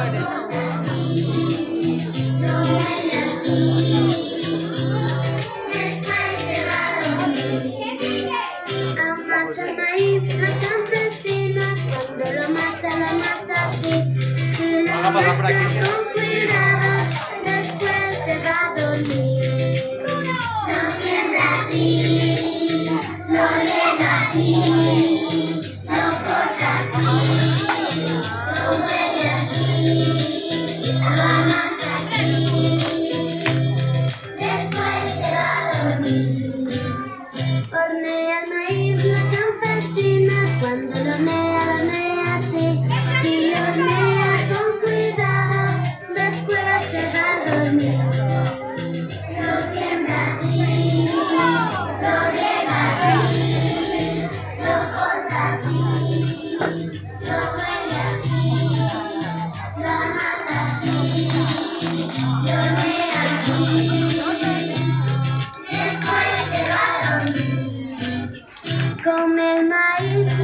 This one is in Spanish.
No muere así, después se va a dormir. Amasa maíz, no te asesinas, cuando lo masa, lo masa así. Con cuidado, después se va a dormir. No siempre así, no es así. Amém. Come el maíz.